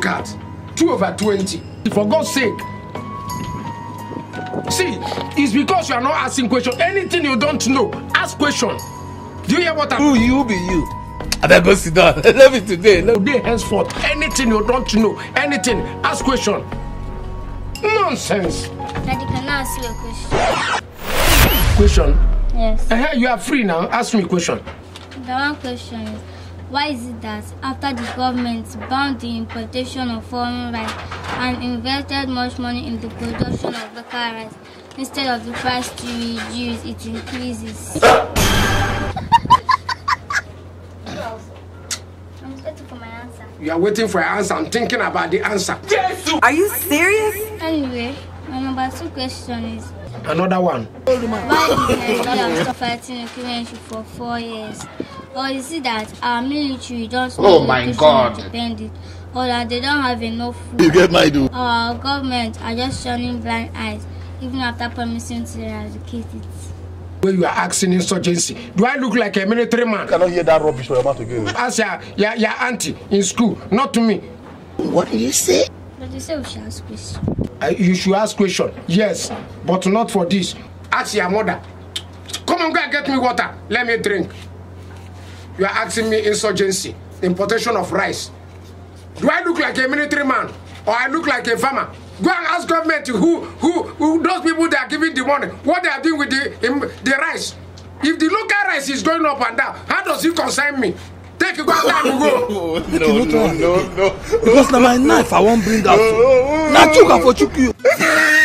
look at 2 over 20. For God's sake. See, it's because you are not asking question. Anything you don't know, ask question. Do you hear what I'm Who you be you? I better go sit down. Let me today. Let Today, henceforth, anything you don't know, anything, ask question. Nonsense. Daddy, can I ask you a question? Question. Yes. Uh, you are free now. Ask me question. The one question is why is it that after the government banned the importation of foreign rice and invested much money in the production of local rice, instead of the price to reduce, it increases? I'm waiting for my answer. You are waiting for an answer. I'm thinking about the answer. Are you serious? Anyway, my number two question is Another one. why is Nigeria fighting Ukraine for four years? Or is it that our military don't Oh my God. independent or that they don't have enough food? You get my do. Our government are just turning blind eyes even after promising to eradicate it. When you are asking insurgency, do I look like a military man? cannot hear that rubbish from your mouth again. Ask your, your, your auntie in school, not to me. What did you say? But you say we should ask question. Uh, you should ask question. Yes, but not for this. Ask your mother. Come on, go and get me water. Let me drink. You are asking me insurgency, importation of rice. Do I look like a military man or I look like a farmer? Go and ask government who, who, who those people that are giving the money, what they are doing with the, the rice. If the local rice is going up and down, how does it concern me? Take it, go out and go. No, no, no, no, because na my knife i wan bring out na chook i for chook you.